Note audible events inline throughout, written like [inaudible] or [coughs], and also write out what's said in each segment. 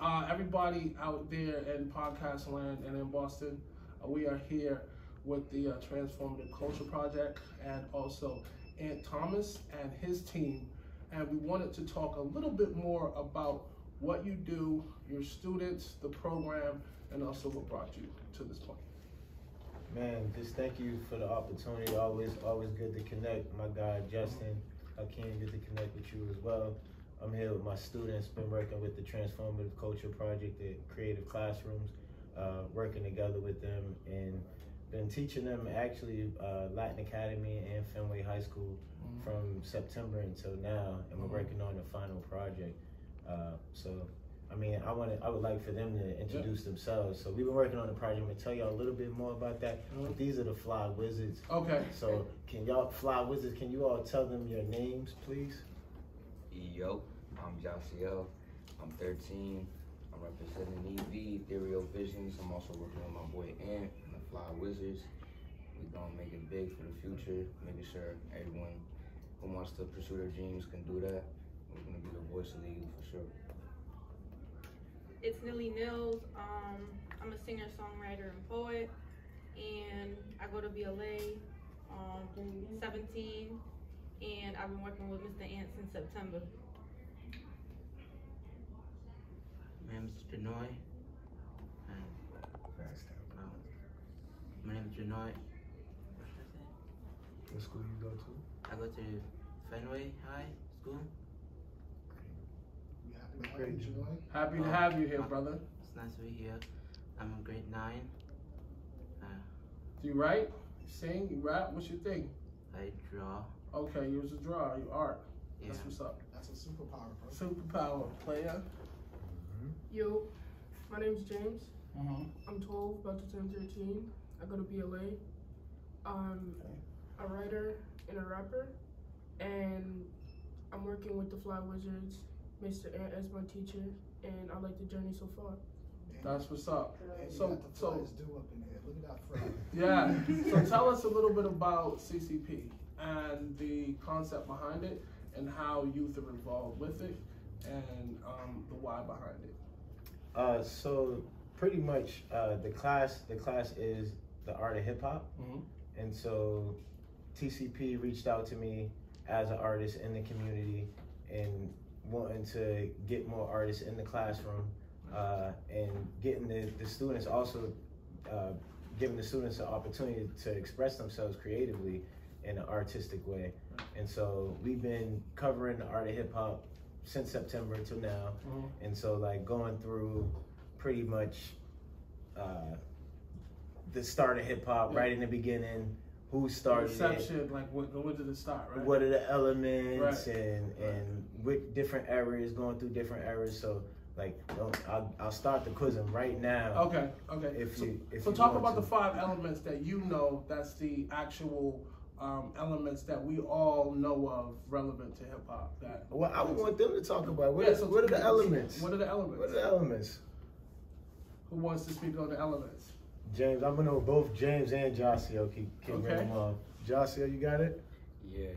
uh, everybody out there in podcast land and in Boston. Uh, we are here with the uh, Transformative Culture Project and also Ant Thomas and his team. And we wanted to talk a little bit more about what you do, your students, the program, and also what brought you to this point. Man, just thank you for the opportunity. Always, always good to connect. My guy Justin, I can't get to connect with you as well. I'm here with my students. Been working with the Transformative Culture Project at Creative Classrooms, uh, working together with them, and been teaching them actually uh, Latin Academy and Fenway High School mm-hmm. from September until now, and we're mm-hmm. working on the final project. Uh, so I mean, I want I would like for them to introduce themselves. So we've been working on the project. I'm gonna tell y'all a little bit more about that. Mm-hmm. But these are the Fly Wizards. Okay. So can y'all Fly Wizards? Can you all tell them your names, please? Yo, I'm Josiel. I'm 13. I'm representing EV, Ethereal Visions. I'm also working with my boy Ant and the Fly Wizards. We're gonna make it big for the future, making sure everyone who wants to pursue their dreams can do that. We're gonna be the voice of the youth for sure. It's Nilly Nils. Um, I'm a singer, songwriter, and poet, and I go to BLA. Um, 17, and I've been working with Mr. Ant since September. My name is Janoy. Um, my name is Janoy. What school you go to? I go to Fenway High School. Great. Happy to have you here, brother. It's nice to be here. I'm in grade nine. Uh, Do you write, sing, you rap? What's your thing? I draw. Okay, you was a drawer. You art. Yeah. That's what's up. That's a superpower, bro. Superpower player. Yo, my name's James. Mm-hmm. I'm 12, about to turn 13. I go to BLA. I'm okay. a writer and a rapper, and I'm working with the Fly Wizards, Mr. Ant as my teacher, and I like the journey so far. That's what's up. And so, so do up in here. Look at that front. [laughs] Yeah. so tell us a little bit about TCP and the concept behind it, and how youth are involved with it, and um, the why behind it. Uh, so pretty much uh, the class the class is the art of hip hop, mm-hmm. and so TCP reached out to me as an artist in the community and wanting to get more artists in the classroom uh, and getting the, the students also uh, giving the students an opportunity to express themselves creatively in an artistic way. And so we've been covering the art of hip hop since September till now. Mm-hmm. And so like going through pretty much uh, the start of hip hop yeah. right in the beginning. Who started Inception, it? like what, when did it start, right? What are the elements right. and right. and with different eras, going through different eras. So like I'll, I'll start the quizzing right now. Okay, okay. If so, you if so you talk about to. the five elements that you know. That's the actual um, elements that we all know of relevant to hip hop. That well, I want them to talk about. What, yeah, are, so what are the elements? What are the elements? What are the elements? Who wants to speak on the elements? James, I'm gonna know both James and Josio can, can okay. bring them on. Josio, you got it? Yeah.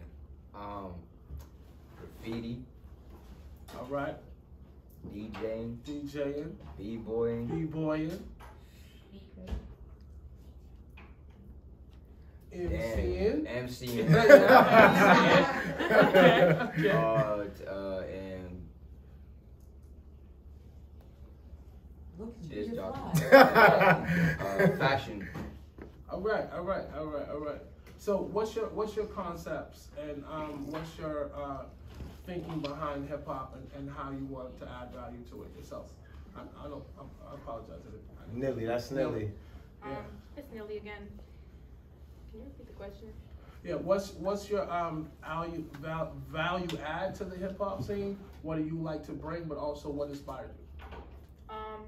Um, graffiti. All right. DJing. DJing. B-boying. B-boying. MCing. MCing. [laughs] [laughs] okay. okay. Uh, uh, and just [laughs] uh, fashion. All right, all right, all right, all right. So, what's your what's your concepts and um, what's your uh, thinking behind hip hop and, and how you want to add value to it yourself? I, I don't. I, I apologize. Nilly, that's Nilly. Um, yeah. It's Nilly again. Can you repeat the question? Yeah, what's what's your um value val, value add to the hip hop scene? What do you like to bring, but also what inspired you? Um,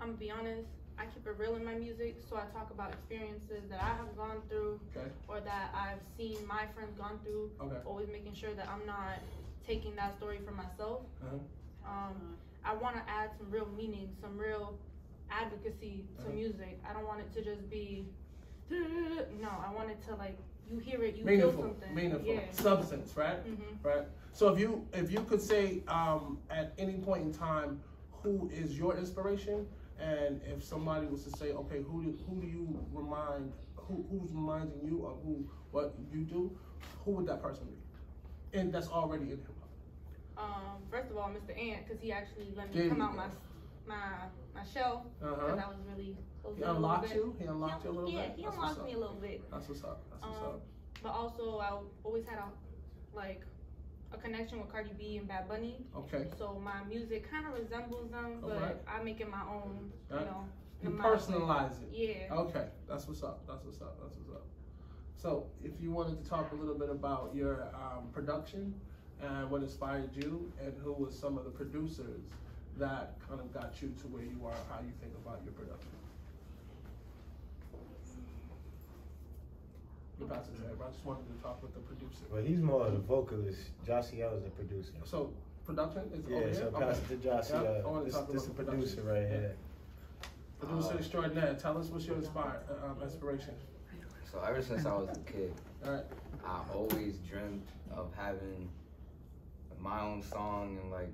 I'm gonna be honest. I keep it real in my music, so I talk about experiences that I have gone through, okay. or that I've seen my friends gone through. Okay. Always making sure that I'm not taking that story for myself. Uh-huh. Um, I want to add some real meaning, some real advocacy to uh-huh. music. I don't want it to just be [laughs] no, I wanted to like you hear it, you meaningful, feel something. Meaningful, yeah. substance, right? Mm-hmm. Right. So if you if you could say um, at any point in time who is your inspiration, and if somebody was to say, okay, who do, who do you remind, who, who's reminding you of who what you do, who would that person be? And that's already in hip. Um, first of all, Mr. Ant, because he actually let me come out my my my show because huh. I was really He to it a little unlocked bit. you. He unlocked you a little yeah, bit. he That's unlocked me a little bit. That's what's up. That's what's Um, up. But also, I always had a like a connection with Cardi B and Bad Bunny. Okay. So my music kind of resembles them, but. I make it my own. You know. You no matter what. personalize it. Yeah. Okay, that's what's up. That's what's up. That's what's up. So, if you wanted to talk a little bit about your um, production and what inspired you, and who was some of the producers that kind of got you to where you are, how you think about your production. You pass it to him. I just wanted to talk with the producer. Well, he's more of the vocalist. Josiel is the producer. So, production is over Yeah, here. so pass it to Yeah, I Josiel. wanna This, this is the producer production. right Yeah. here. Producer Uh, extraordinaire. Tell us what's your inspire, uh, um, inspiration. So ever since I was a kid, All right. I always dreamt of having my own song and like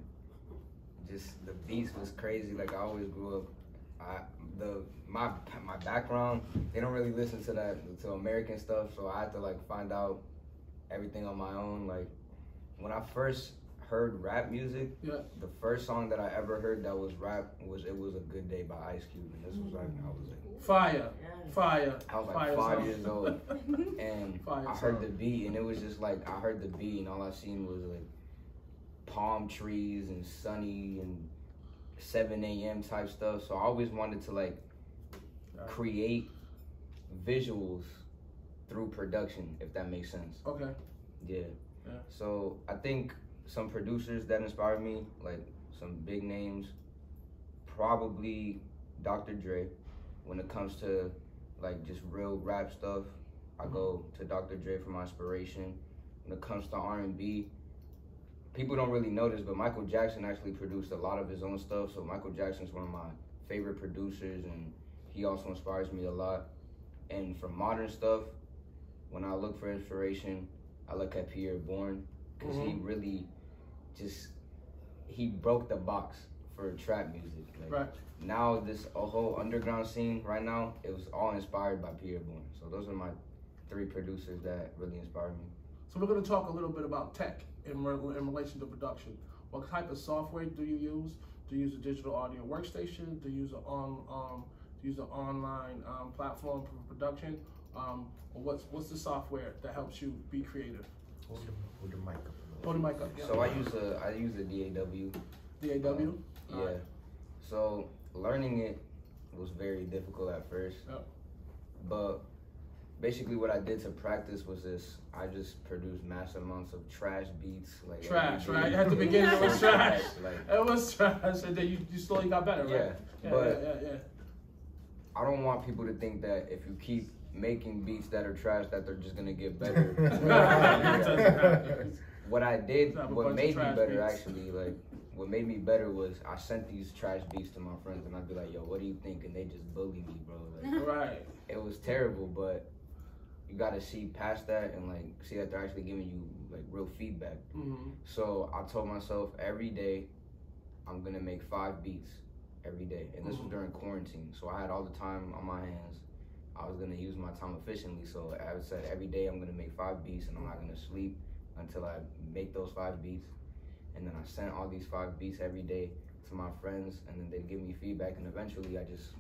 just the beats was crazy. Like I always grew up. I the my my background they don't really listen to that to American stuff, so I had to like find out everything on my own. Like when I first heard rap music, Yeah. the first song that I ever heard that was rap was "It Was a Good Day" by Ice Cube, and this was like I was like Fire. Fire. I was like Fire five song. years old, [laughs] and Fire I heard song. the beat, and it was just like I heard the beat, and all I seen was like palm trees and sunny and 7 a.m. type stuff. So I always wanted to like create visuals through production, if that makes sense. Okay. Yeah. Yeah. So I think some producers that inspired me, like some big names, probably Dr. Dre. When it comes to like just real rap stuff, I mm-hmm. go to Dr. Dre for my inspiration. When it comes to R&B, people don't really notice, but Michael Jackson actually produced a lot of his own stuff. So Michael Jackson's one of my favorite producers, and he also inspires me a lot. And for modern stuff, when I look for inspiration, I look at Pi'erre Bourne because he mm-hmm. really just he broke the box for trap music. Like, Right. Now this a whole underground scene right now, it was all inspired by Pi'erre Bourne. So those are my three producers that really inspired me. So we're going to talk a little bit about tech in, re- in relation to production. What type of software do you use? Do you use a digital audio workstation? Do you use an on um, do you use an online um, platform for production? Um, what's what's the software that helps you be creative? Hold the, hold the mic up Hold the mic up. Yeah. So I use a I use a DAW. DAW. Yeah. Alright. So learning it was very difficult at first. Yep. But basically what I did to practice was this I just produced mass amounts of trash beats like Trash, right? At the beginning it was [laughs] trash. Like It was trash, and then you, you slowly got better, right? Yeah, yeah, but- yeah, yeah. I don't want people to think that if you keep making beats that are trash that they're just gonna get better. [laughs] [laughs] what I did, Have a bunch what made me better beats. actually, like what made me better was I sent these trash beats to my friends and I'd be like, "Yo, what do you think?" And they just bully me, bro. Like, right. it was terrible, but you gotta see past that and like see that they're actually giving you like real feedback. hmm So I told myself every day I'm gonna make five beats every day, and this was Mhm. during quarantine, so I had all the time on my hands. I was gonna use my time efficiently, so I said every day I'm gonna make five beats, and I'm not gonna sleep until I make those five beats. And then I sent all these five beats every day to my friends, and then they'd give me feedback, and eventually I just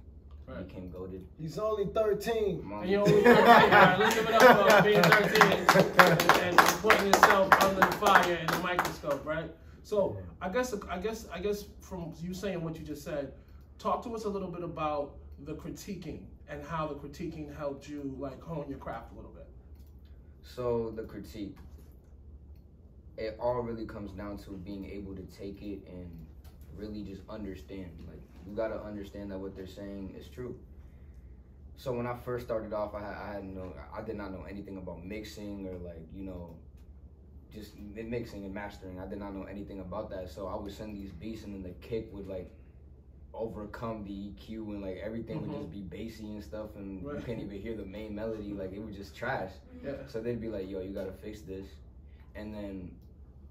Right. became goaded. He's only 13. And you're only 13. All right, let's give it up for being 13 and, and putting yourself under the fire in the microscope, right? So I guess I guess I guess from you saying what you just said, talk to us a little bit about the critiquing and how the critiquing helped you like hone your craft a little bit. So the critique, it all really comes down to being able to take it and really just understand. Like you gotta understand that what they're saying is true. So when I first started off, I had, I had no, I did not know anything about mixing or like you know, just mixing and mastering. I did not know anything about that. So I would send these beats and then the kick would like overcome the EQ and like everything would just be bassy and stuff and you Right. can't even hear the main melody. Like it was just trash. Yeah. So they'd be like, "Yo, you gotta fix this," and then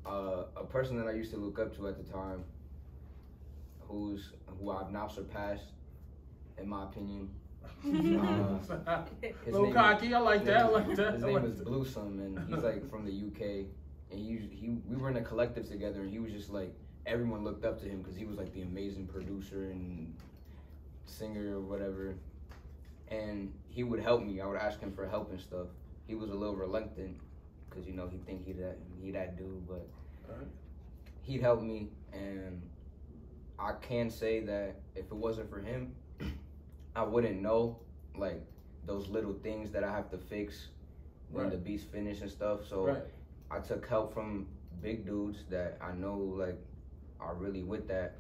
uh, a person that I used to look up to at the time, who's who I've now surpassed, in my opinion. A [laughs] uh, His little name- cocky. I like that. I like that. His I name like is that. Bluesome, and he's like from the UK. And he he we were in a collective together, and he was just like everyone looked up to him because he was like the amazing producer and singer or whatever. And he would help me. I would ask him for help and stuff. He was a little reluctant because you know he think he that he that dude, but Alright. he'd help me, and I can say that if it wasn't for him, I wouldn't know like those little things that I have to fix when Right. the beats finish and stuff. So Right. I took help from big dudes that I know like are really with that,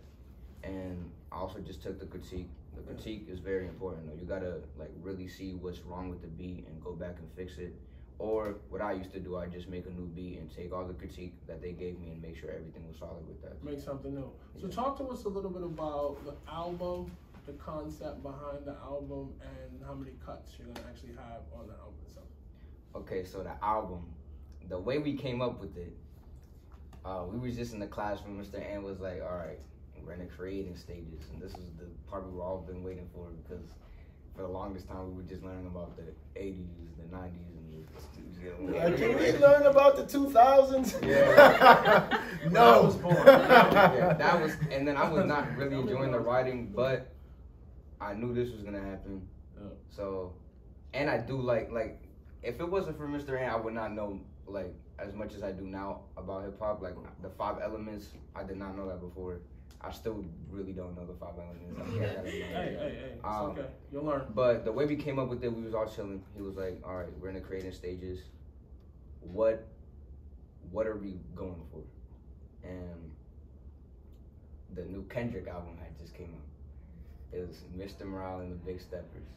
and I also just took the critique. The critique is very important though. You gotta like really see what's wrong with the beat and go back and fix it. Or what I used to do, I just make a new beat and take all the critique that they gave me and make sure everything was solid with that. Make something new. So Yeah. talk to us a little bit about the album, the concept behind the album, and how many cuts you're gonna actually have on the album itself. Okay, so the album, the way we came up with it, uh, we was just in the classroom. Mr. Ant was like, "All right, we're in the creating stages," and this is the part we've all been waiting for because for the longest time we were just learning about the '80s, the '90s, and the. Like, can we learn about the 2000s? Yeah. [laughs] no. I was born. yeah, that was, and then I was not [laughs] really enjoying the writing, but I knew this was gonna happen. So, and I do like like if it wasn't for Mr. Ant, I would not know like as much as I do now about hip hop. Like the five elements, I did not know that before. I still really don't know the five elements. I gotta learn. Hey, hey, hey, it's Um, okay. You'll learn. But the way we came up with it, we was all chilling. He was like, "All right, we're in the creating stages. What, what are we going for?" And the new Kendrick album had just came out. It was Mr. Morale and the Big Steppers,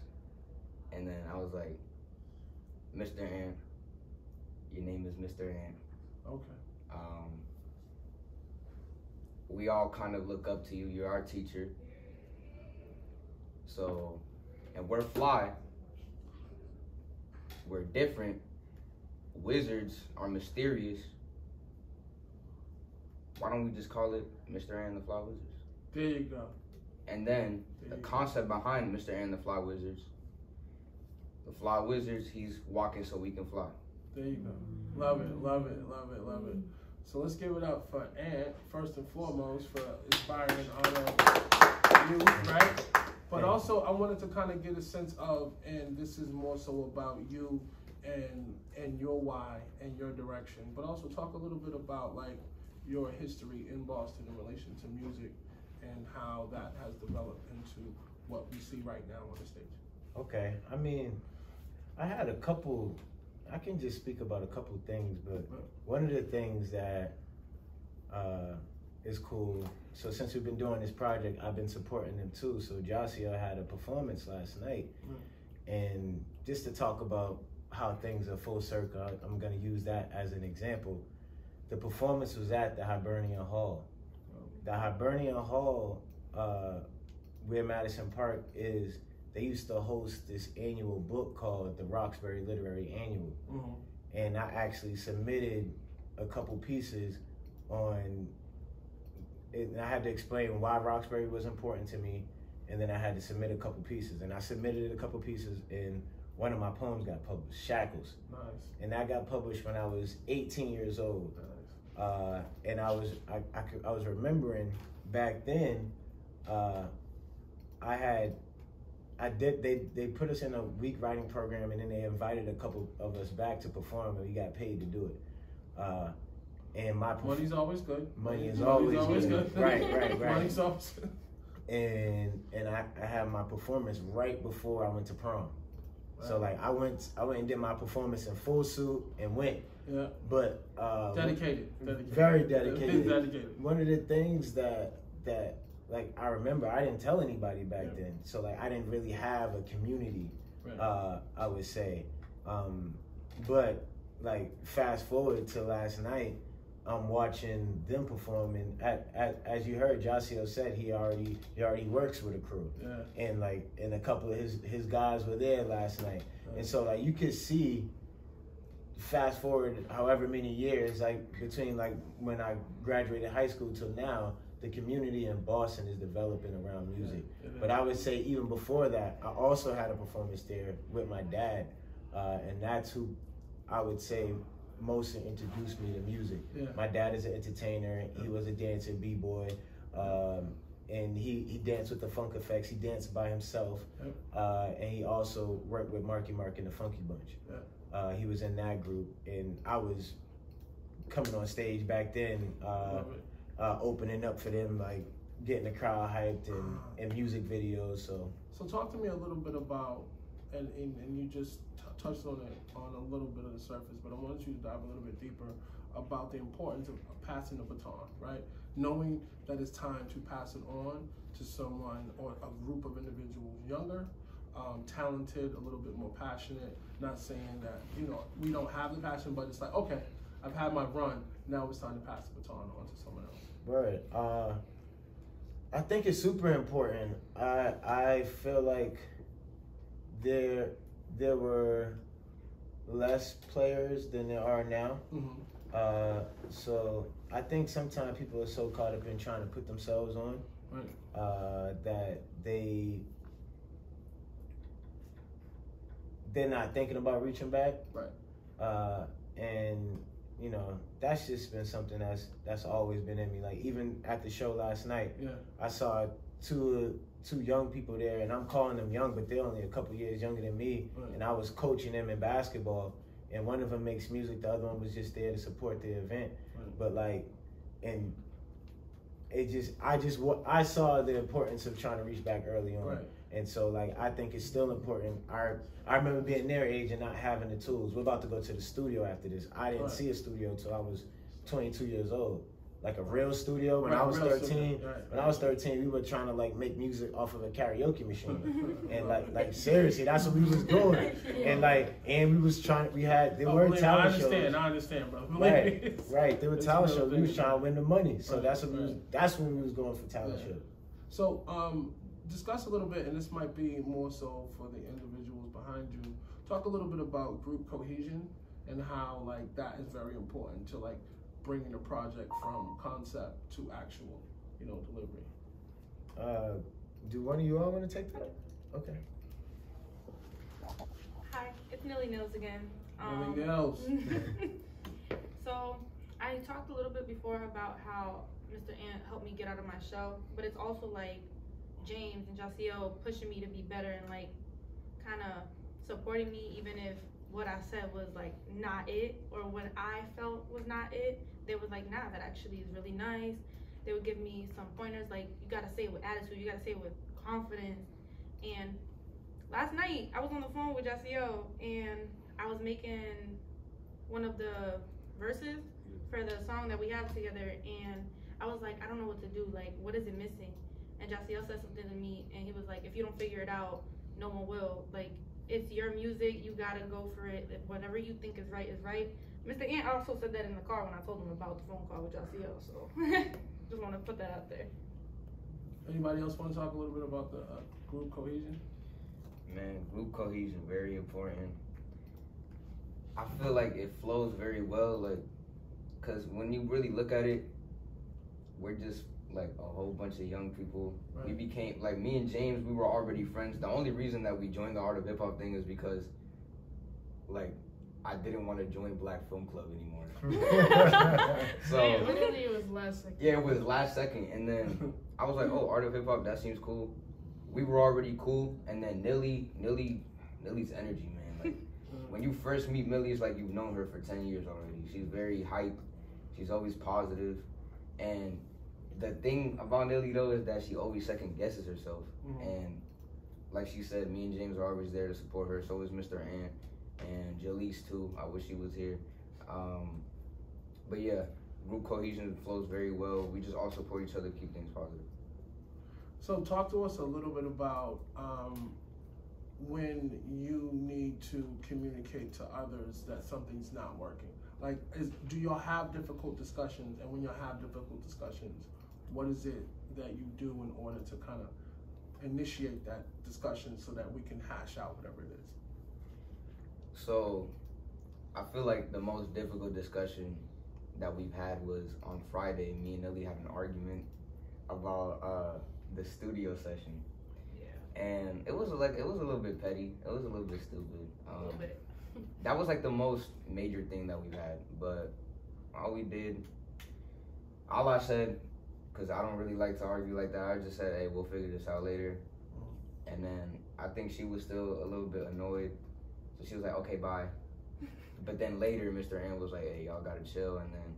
and then I was like, "Mr. Ant, your name is Mr. Ant." Okay. Um, we all kind of look up to you. You're our teacher. So, and we're fly. We're different. Wizards are mysterious. Why don't we just call it Mr. and the Fly Wizards? There you go. And then the There you go. concept behind Mr. and the Fly Wizards. The Fly Wizards, he's walking so we can fly. There you go. Love it, love it, love it, love it. So let's give it up for Ant, first and foremost, for inspiring other youth, right? But also, I wanted to kind of get a sense of, and this is more so about you and and your why and your direction, but also talk a little bit about like your history in Boston in relation to music and how that has developed into what we see right now on the stage. Okay, I mean, I had a couple. I can just speak about a couple things, but one of the things that uh, is cool. So since we've been doing this project, I've been supporting them too. So Josiah had a performance last night, and just to talk about how things are full circle, I'm gonna use that as an example. The performance was at the Hibernian Hall. The Hibernian Hall, uh, where Madison Park is, they used to host this annual book called the Roxbury Literary Annual. Mm-hmm. And I actually submitted a couple pieces on and I had to explain why Roxbury was important to me, and then I had to submit a couple pieces. And I submitted a couple pieces, and one of my poems got published, Shackles. Nice, And that got published when I was 18 years old. nice. Uh, and I was I, I, could, I was remembering back then, uh, I had I did they they put us in a week writing program and then they invited a couple of us back to perform and we got paid to do it. Uh, and my Money's always good. Money is Money's always good. Right, right, right. [laughs] Money's always good. and and I, I had my performance right before I went to prom. So like I went I went and did my performance in full suit and went. Yeah, But uh, dedicated, dedicated. Very dedicated. dedicated. one of the things that that like I remember I didn't tell anybody back Yeah. then. So like I didn't really have a community, Right. uh, I would say. Um, but like fast forward to last night, I'm watching them performing. At, at as you heard, Josio said he already he already works with a crew, yeah, and like and a couple of his his guys were there last night, and so like you could see. Fast forward however many years, like between like when I graduated high school till now, the community in Boston is developing around music. Yeah, it But. I would say even before that, I also had a performance there with my dad, uh, and that's who I would say mostly introduced me to music. Yeah. My dad is an entertainer. He was a dancer, b boy, um, and he he danced with the Funk Effects. He danced by himself, uh, and he also worked with Marky Mark and the Funky Bunch. Yeah. Uh, he was in that group, and I was coming on stage back then. Uh. Uh, opening up for them, like getting the crowd hyped and, and music videos. So So talk to me a little bit about, and and, and you just touched on it on a little bit of the surface, but I wanted you to dive a little bit deeper about the importance of passing the baton, right? Knowing that it's time to pass it on to someone or a group of individuals younger, um, talented, a little bit more passionate. Not saying that you know we don't have the passion, but it's like okay, I've had my run. Now it's time to pass the baton on to someone else. Right. Uh, I think it's super important. I I feel like there there were less players than there are now. Mm-hmm. Uh, so I think sometimes people are so caught up in trying to put themselves on Right. uh, that they they're not thinking about reaching back. Right. Uh, and you know that's just been something that's that's always been in me. Like even at the show last night, Yeah. I saw two two young people there, and I'm calling them young, but they're only a couple years younger than me. Right. And I was coaching them in basketball, and one of them makes music, the other one was just there to support the event. Right. But like, and it just I just I saw the importance of trying to reach back early on. Right. And so, like, I think it's still important. I I remember being their age and not having the tools. We're about to go to the studio after this. I didn't Right. see a studio until I was 22 years old, like a real studio. When Right, I was 13, studio, right, when I was 13, we were trying to like make music off of a karaoke machine, [laughs] and like like seriously, that's what we was doing. And like, and we was trying. We had there Oh, were believe me, I talent understand. shows. I understand, bro. Right, [laughs] right. There were talent shows. We was trying to win the money, so that's what we was. That's when we was going for talent shows. So, um, discuss a little bit, and this might be more so for the individuals behind you. Talk a little bit about group cohesion and how like that is very important to like bringing a project from concept to actual, you know, delivery. Uh, do one of you all want to take that? Okay. Hi, it's Nilly Nils again. Nilly Um, Nils. [laughs] so I talked a little bit before about how Mr. Ant helped me get out of my shell, but it's also like James and Jasiel pushing me to be better and like kind of supporting me even if what I said was like not it or what I felt was not it. They was like, nah, that actually is really nice. They would give me some pointers like you gotta say it with attitude, you gotta say it with confidence. And last night I was on the phone with Jasiel and I was making one of the verses for the song that we have together and I was like, I don't know what to do, like what is it missing? And Jasiel said something to me and he was like, If you don't figure it out, no one will. Like it's your music, you gotta go for it. If whatever you think is right is right. Mr. Ant also said that in the car when I told him about the phone call with Jasiel, so [laughs] just wanna put that out there. Anybody else want to talk a little bit about the uh, group cohesion? Man, group cohesion very important. I feel like it flows very well, like, cause when you really look at it, we're just like a whole bunch of young people. We became like me and James. We were already friends. The only reason that we joined the art of hip hop thing is because, like, I didn't want to join Black Film Club anymore. [laughs] [laughs] so literally, it was last second. yeah, it was last second, and then I was like, oh, art of hip hop, that seems cool. We were already cool, and then Nilly, Nilly, Nilly's energy, man. Like [laughs] when you first meet Nilly, it's like you've known her for ten years already. She's very hype. She's always positive, and the thing about Nelly though is that she always second guesses herself. Mhm. And like she said, me and James are always there to support her. So is Mr. Ant and Jaleese too. I wish he was here. Um, but yeah, group cohesion flows very well. We just all support each other, keep things positive. So talk to us a little bit about um, when you need to communicate to others that something's not working. Like, is, do y'all have difficult discussions? And when y'all have difficult discussions, what is it that you do in order to kind of initiate that discussion so that we can hash out whatever it is? So I feel like the most difficult discussion that we've had was on Friday. Me and Nelly had an argument, about uh, the studio session, Yeah. and it was like it was a little bit petty. It was a little bit stupid. A Um, little bit. [laughs] [laughs] that was like the most major thing that we've had. But all we did, all I said, because I don't really like to argue like that. I just said, "Hey, we'll figure this out later." And then I think she was still a little bit annoyed, so she was like, "Okay, bye." [laughs] But then later, Mr. N was like, "Hey, y'all gotta chill," and then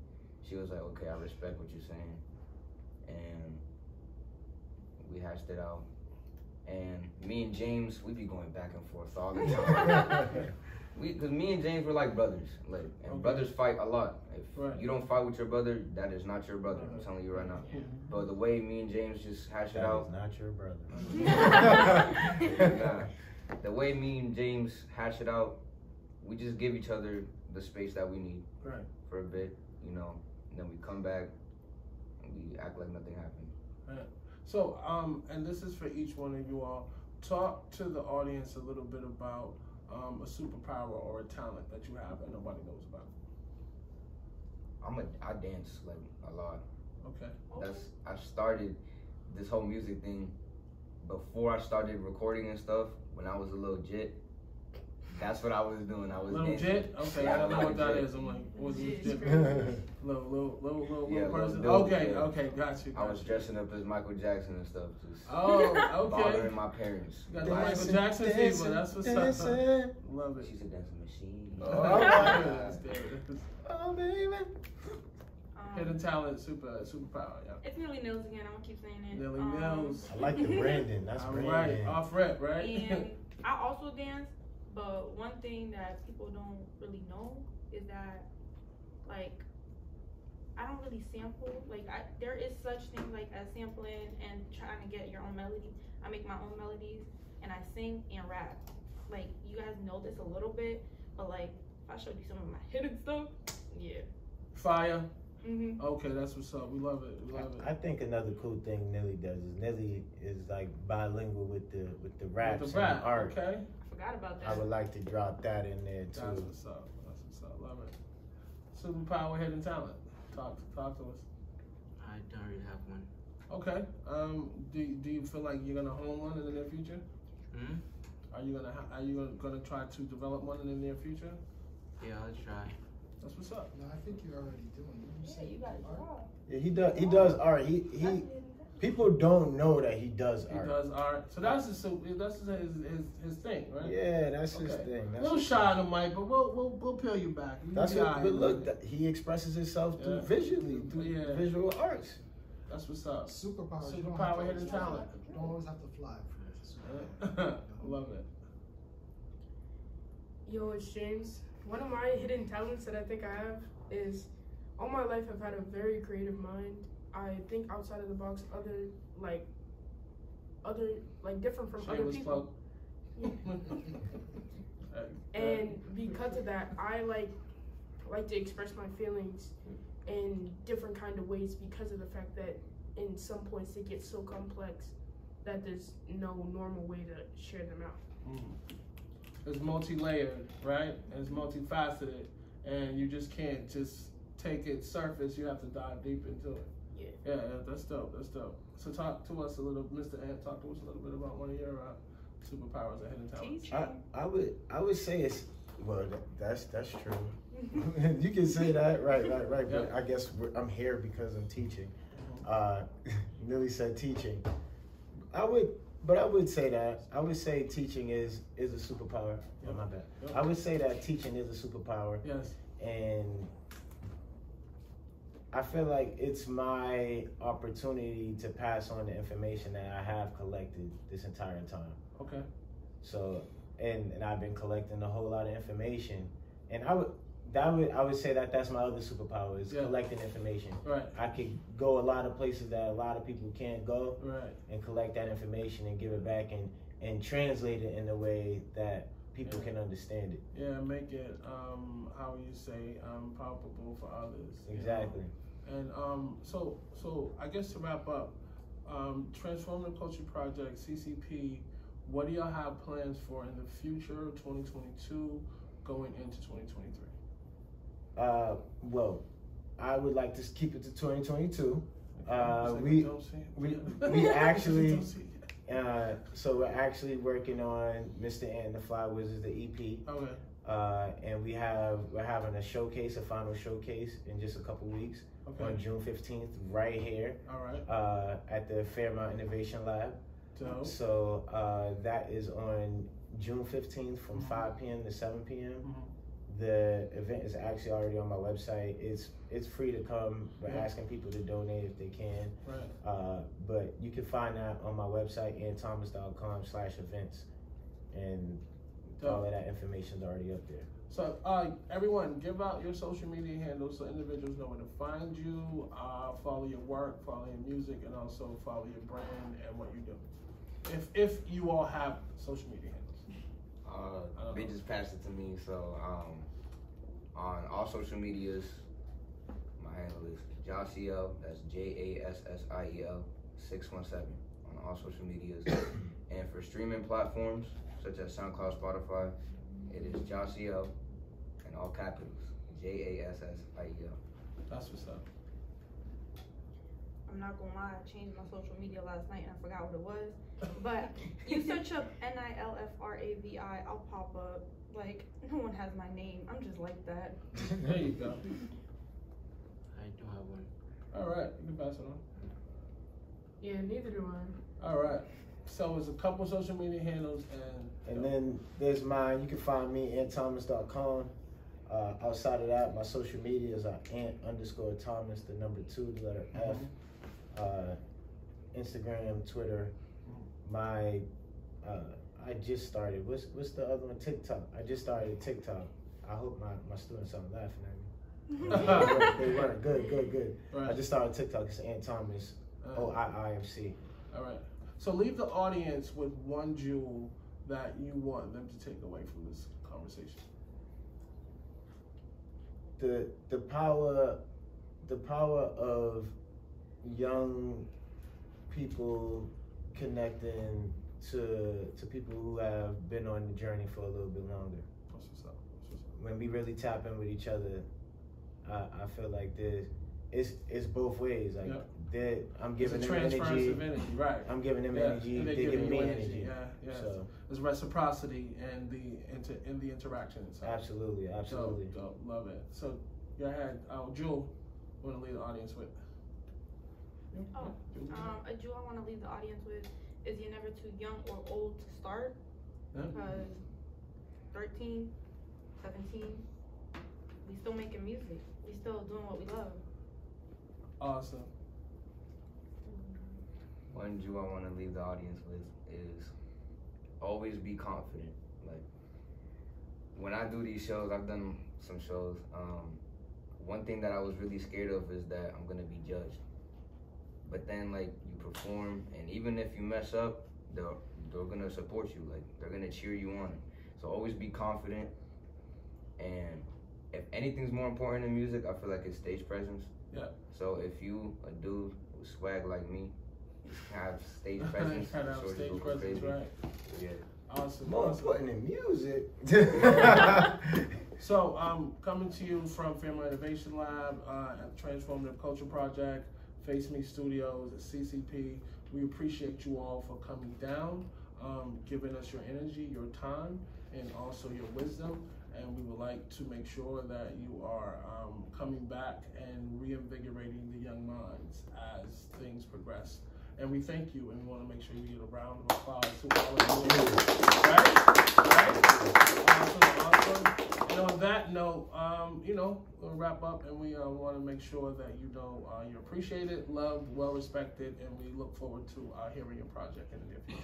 she was like, "Okay, I respect what you're saying," and we hashed it out. And me and James, we'd be going back and forth all the [laughs] time. [laughs] we, cause me and James were like brothers, like, and Okay. brothers fight a lot. If Right. you don't fight with your brother, that is not your brother. I'm telling you right now. But the way me and James just hash it out, is not your brother. [laughs] [laughs] nah, the way me and James hash it out, we just give each other the space that we need Right. for a bit, you know. And then we come back and we act like nothing happened. Right. So, um, and this is for each one of you all. Talk to the audience a little bit about um, a superpower or a talent that you have and nobody knows about. I'm a I dance like a lot. Okay. That's I started this whole music thing before I started recording and stuff. When I was a little jit, that's what I was doing. I was Little dancing. jit? Okay, Yeah, I don't know what that jit. is. I'm like, what's this Jit. jit? [laughs] Little, little, little, little, Yeah, little little person. dude, okay, yeah. okay, got you. I was you. dressing up as Michael Jackson and stuff, just Oh, okay. bothering my parents. You got the Michael Jackson fever. That's what's up. dancing. Love it. She's a dancing machine. Oh, there it is, there it is. Oh, baby. Hidden Um, talent, super, superpower. Yeah. it's Nilly Nils again. I'm gonna keep saying it. Nelly Um, Mills. I like the [laughs] branding. That's All branding. right, off rep, right? And [laughs] I also dance, but one thing that people don't really know is that, like, I don't really sample. Like, I, there is such thing like as sampling and trying to get your own melody. I make my own melodies and I sing and rap. Like, you guys know this a little bit, but like, if I showed you some of my [laughs] hidden stuff, yeah. Fire. Mm-hmm. Okay, that's what's up. We love it. We love it. I think another cool thing Nelly does is Nelly is like bilingual with the with the raps With the and rap, the art. okay? Forgot about I would like to drop that in there too. That's too. what's up. That's what's up. Love it. Superpower, hidden talent. Talk, talk to us. I don't really have one. Okay. Um. Do Do you feel like you're gonna hone one in the near future? Hmm? Are you gonna Are you gonna, gonna try to develop one in the near future? Yeah, I'll try. That's what's up. No, I think you're already doing. Didn't you say art? Yeah, he does. He does art. He he. People don't know that he does He art. He does art. So that's his su- that's his his, his thing, right? Yeah, that's his Okay. thing. A That's little his shy on the mic, but we'll we'll we'll peel you back. You That's what, but look, man. that, he expresses himself through visually, through Yeah. visual arts. That's what's up. Superpower. Superpower, don't have hidden talent. You don't always have to fly for it. Superpower. Love it. Yo, it's James. One of my hidden talents that I think I have is all my life I've had a very creative mind. I think outside of the box, other like other like different from other people. [laughs] And because of that, I like like to express my feelings in different kind of ways because of the fact that in some points they get so complex that there's no normal way to share them out. Mm. It's multi-layered, right? It's multifaceted, and you just can't just take it surface. You have to dive deep into it. Yeah. Yeah, yeah, that's dope. That's dope. So talk to us a little, Mr. Ant. Talk to us a little bit about one of your uh, superpowers or hidden talents. Teaching. I, I would I would say it's well that, that's that's true. [laughs] [laughs] you can say that right right right. But I guess we're, I'm here because I'm teaching. Uh, [laughs] Millie said teaching. I would, but I would say that I would say teaching is is a superpower. Oh, my bad. Yep. I would say that teaching is a superpower, Yes. and I feel like it's my opportunity to pass on the information that I have collected this entire time. Okay. So, and and I've been collecting a whole lot of information, and I would that would I would say that that's my other superpower is Yeah. collecting information. Right. I could go a lot of places that a lot of people can't go Right. and collect that information and give it back and and translate it in a way that people can understand it. Yeah. Make it um, how you say um, palpable for others. you know? Exactly. And um, so, so I guess to wrap up, um, Transformative Culture Project (TCP). What do y'all have plans for in the future, 2022, going into 2023? Uh, well, I would like to keep it to 2022. Uh, we- don't say it. we- [laughs] we actually- Don't say it. Uh, so we're actually working on Mr. and the Fly Wizards, the EP. Okay. Uh, and we have we're having a showcase, a final showcase in just a couple weeks Okay. on June fifteenth, right here All right. uh, at the Fairmount Innovation Lab. Dope. So uh, that is on June fifteenth from Mhm. five p.m. to seven p.m. Mhm. The event is actually already on my website. It's it's free to come. We're Yeah. asking people to donate if they can. Right. Uh, but you can find that on my website, antthomas.com slash events. And all of that information is already up there. So, uh, everyone, give out your social media handles so individuals know where to find you, uh, follow your work, follow your music, and also follow your brand and what you do. If if you all have social media handles. Uh, they just passed it to me, so um, on all social medias, my handle is Jasiel. That's J A S S I E L six one seven on all social medias. [coughs] and for streaming platforms such as SoundCloud, Spotify, it is Jasiel in all capitals. J A S S I E L. That's what's up. I'm not gonna lie, I changed my social media last night and I forgot what it was. But you search up N I L F R A V I, I'll pop up. Like, no one has my name. I'm just like that. [laughs] There you go. I don't have one. All right, you can pass it on. Yeah, neither do I. All right. So it's a couple social media handles and. And then there's mine. You can find me antthomas.com. Uh, outside of that, my social medias are ant underscore Thomas, the number two, the letter F. Mhm. Uh, Instagram, Twitter. My, uh, I just started. What's what's the other one? TikTok. I just started TikTok. I hope my, my students aren't laughing at me. [laughs] they weren't. Good, good, good. I just started TikTok. It's Ant Thomas. Uh, O I I M C. All right. So leave the audience with one jewel that you want them to take away from this conversation. the the power the power of young people connecting to to people who have been on the journey for a little bit longer. That's what's up. That's what's up. When we really tap in with each other, I, I feel like there's it's it's both ways. Like Yep. they I'm giving them energy. energy, right? I'm giving them Yeah, energy. and They're giving giving me you energy. Yeah, yeah. So There's reciprocity and the inter, in the interaction. So absolutely, absolutely. Dope, dope, love it. So go ahead, uh, Jewel. Want to leave the audience with? Oh, Um, a jewel I want to leave the audience with is you're never too young or old to start. Yeah. Because 13, 17, we still making music. We still doing what we love. Awesome. One jewel I want to leave the audience with is always be confident. Like when I do these shows, I've done some shows. Um, one thing that I was really scared of is that I'm gonna be judged. But then like you perform, and even if you mess up, they're they're gonna support you. Like they're gonna cheer you on. So always be confident. And if anything's more important in music, I feel like it's stage presence. Yeah. So if you a dude with swag like me, have stage [laughs] presence, Kind of sure you stage presence, crazy. right? Yeah. Awesome. More awesome. important than music. [laughs] So, um, coming to you from Fairmount Innovation Lab, uh, at Transformative Culture Project, Face Me Studios, at TCP, we appreciate you all for coming down, um, giving us your energy, your time, and also your wisdom. And we would like to make sure that you are um, coming back and reinvigorating the young minds as things progress. And we thank you, and we want to make sure you get a round of applause to all of you. Right? Right? Awesome, awesome. And on that note, um, you know, we'll wrap up and we uh, want to make sure that you know uh, you're appreciated, loved, well respected, and we look forward to uh, hearing your project in the near future.